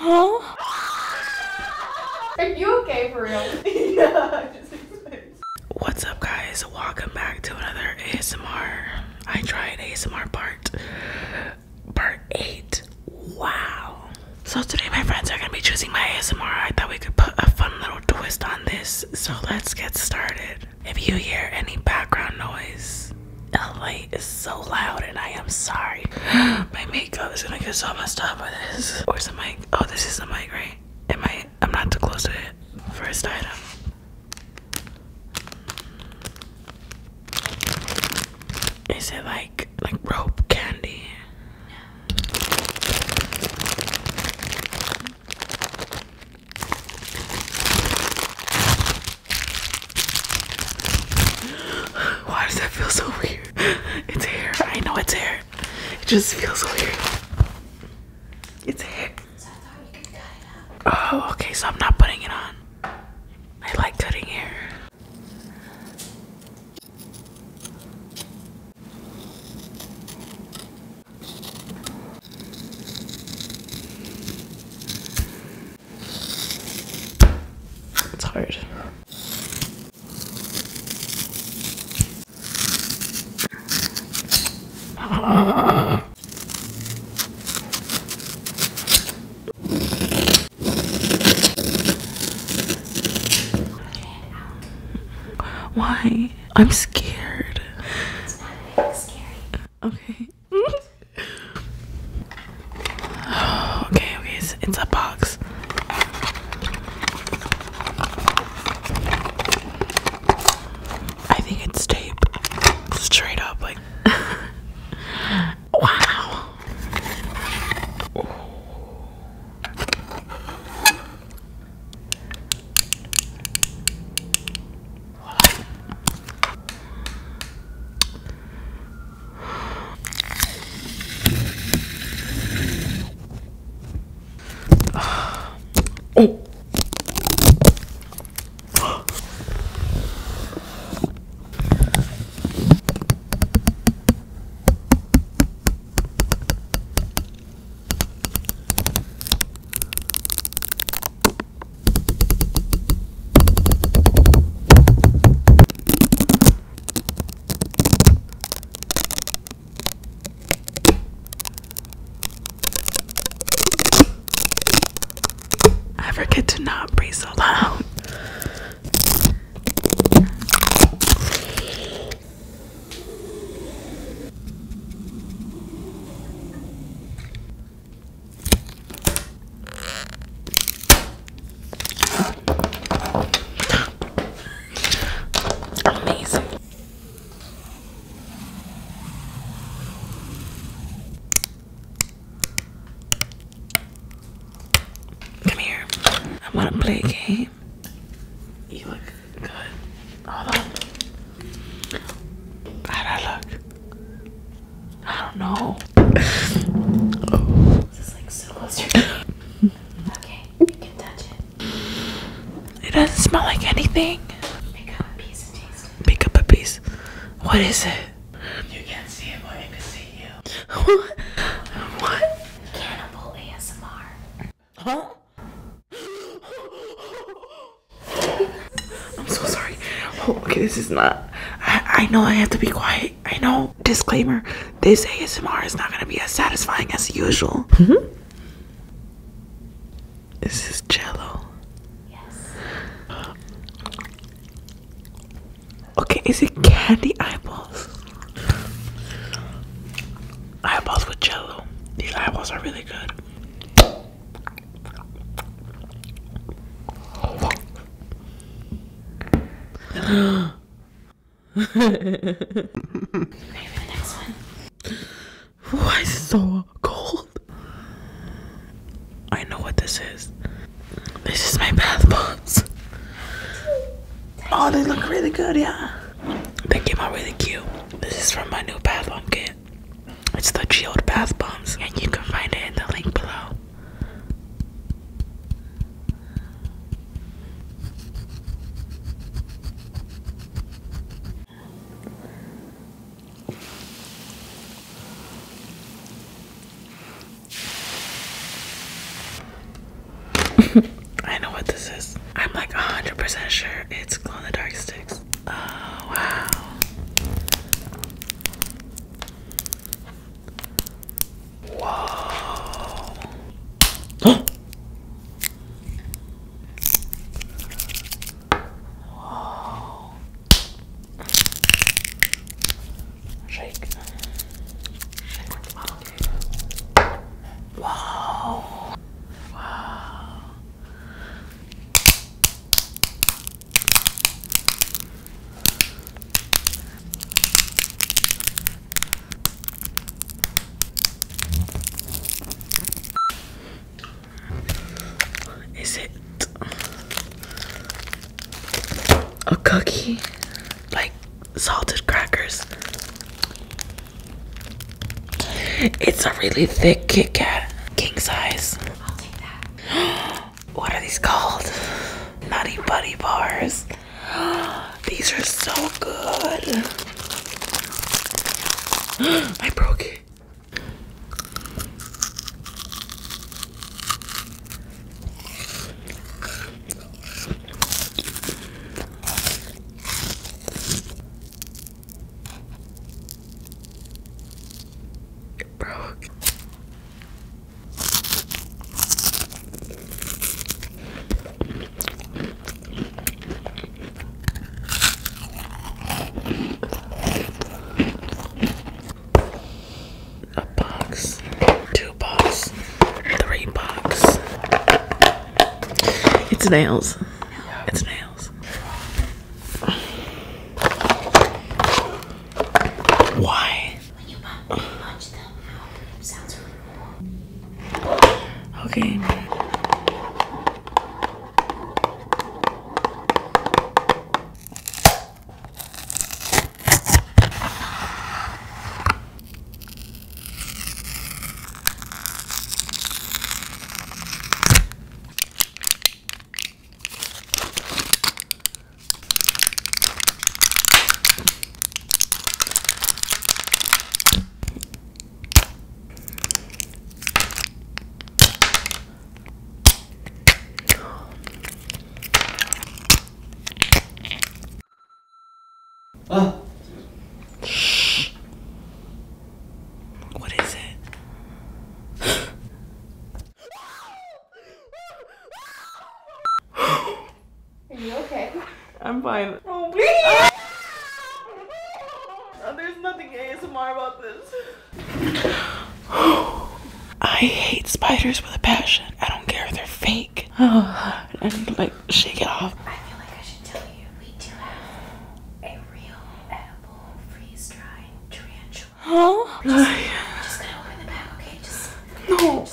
Huh? Are you okay for real? yeah. What's up, guys? Welcome back to another ASMR. I tried ASMR part part eight. Wow. So today, my friends are gonna be choosing my ASMR. I thought we could put a fun little twist on this. So let's get started. If you hear any background noise, LA is so loud, and I am sorry. my makeup is gonna get so messed up by this. Where's the mic? Oh, this is the mic, right? Am I? I'm not too close to it. First item. Is it like like rope candy? Why does that feel so weird? It's hair. I know it's hair. It just feels weird. It's hair. Oh, okay, so I'm not putting it on. I like cutting hair. It's hard. Why? I'm scared. Okay. okay, okay, it's, it's a box. I think it's tape. Straight up, like. wow. Oh. I forget to not breathe so loud. Amazing. Come here. I want to play a game. You look good. Hold on. How'd I look? I don't know. This is like so close to your Okay, you can touch it. It doesn't smell like anything. Pick up a piece and taste it. Pick up a piece. What is it? You can't see it, but I can see you. What? What? Cannibal ASMR. Huh? I'm so sorry. Oh, okay, this is not. I, I know I have to be quiet. I know. Disclaimer: This ASMR is not going to be as satisfying as usual. Hmm. This is Jello. Yes. Okay, is it candy eyeballs? Eyeballs with Jello. These eyeballs are really good. Ready the next one? Why is it so cold? I know what this is. This is my bath bombs. Oh, they look really good, yeah. They came out really cute. This is from my new bath bomb kit. It's the chilled bath bombs, and you can find it in the link is. I'm like 100% sure it's glow in the dark sticks. Oh, wow. Whoa. Whoa. Shake. Shake with the bottle. Wow. Wow. Is it a cookie? Like salted crackers? It's a really thick Kit Kat, king size. I'll take that. What are these called? Nutty Buddy bars. These are so good. I broke it. It broke. a box, two box, three box. It's nails. It's nails. Why? When you punch, when you punch them out, it sounds really cool. Okay. Ah, What is it? Are you okay? I'm fine. Oh, please! Oh, there's nothing ASMR about this. I hate spiders with a passion. I don't care if they're fake. Oh, and like, shake it off. I feel like I should tell you we do have a real edible freeze dried tarantula. Huh? I'm just gonna open the bag, okay? Just No. No,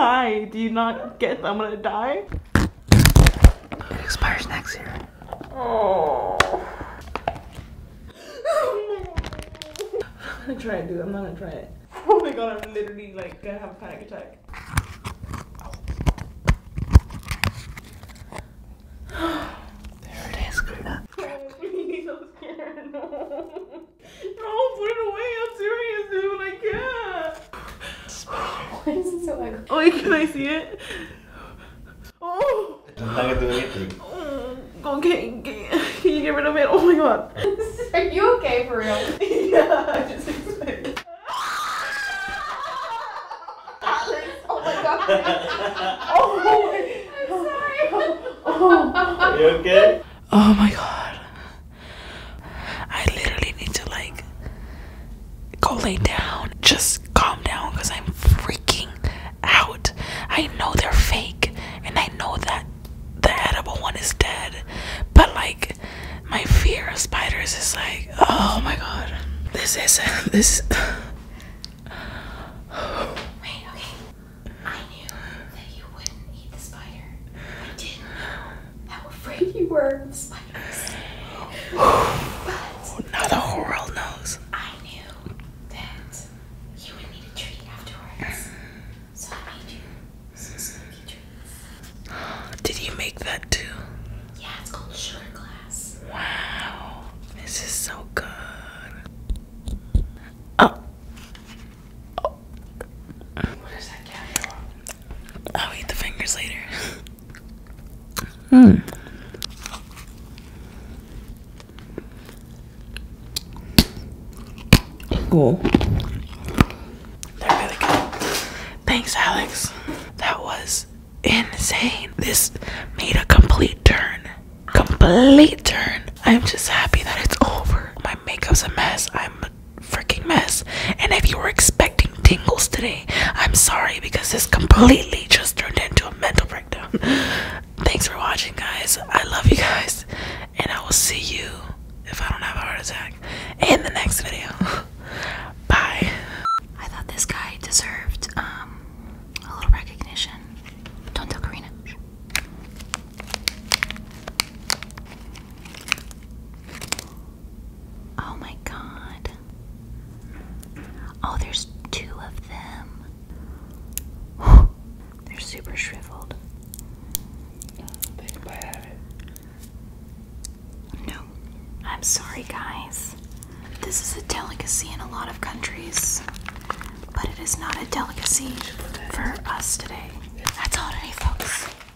Do you not get I'm gonna die? it expires next year. Oh. I'm gonna try it, dude. I'm not gonna try it. Oh my god, I'm literally like gonna have a panic attack. There it is, Karina. Oh, please, I'm scared. No. No, put it away. I'm serious, dude. I can't. Why is it so ugly? Oh, wait, can I see it? Oh. I'm not gonna do anything. oh. Okay, can can you get rid of it? Oh my god. Are you okay for real? yeah, I just explained. Alex, oh my god. Oh, I'm sorry. oh. oh. you okay? Oh my god. I literally need to like go lay down. Just calm down because I'm freaking out. I know they're fake and I know that the edible one is dead. But like my fear of spiders is like, oh my god. This isn't this Wait, okay. I knew that you wouldn't eat the spider. I didn't know how afraid you were of spiders. But now the whole world knows. I knew that you would need a treat afterwards. So I made you some spooky treats. Did you make that too? Yeah, it's called sugar glass. Wow. This is so good. Oh. Cool. They're really good. Thanks, Alex. That was insane. This made a complete turn. Complete turn. I'm just happy that it's over. My makeup's a mess. I'm a freaking mess. And if you were expecting tingles today, I'm sorry because this completely just turned into a mental breakdown. Thanks for watching, guys. I love you guys. And I will see you if I don't have a heart attack in the next video. Bye. I thought this guy deserved um a little recognition. Don't tell Karina. Oh my god. Oh, there's two of them. They're super shriveled. Take a bite out of it. No. I'm sorry, guys. This is a delicacy in a lot of countries, but it is not a delicacy for us today.